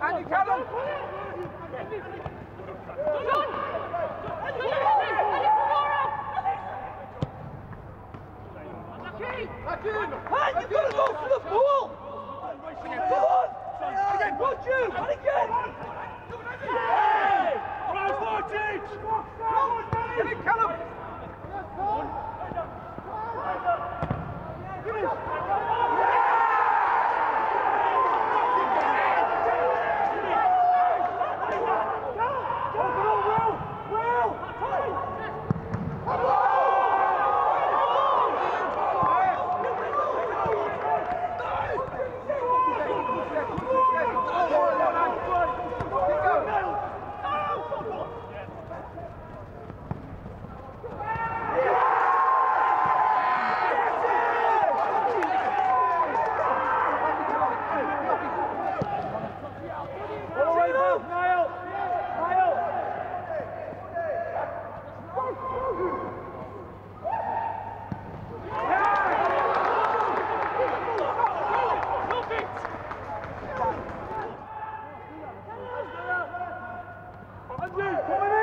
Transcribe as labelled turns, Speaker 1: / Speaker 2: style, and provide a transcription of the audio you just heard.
Speaker 1: Andy Callum. Hey, you've got to go for the ball. Come on. Again, watch you. Come in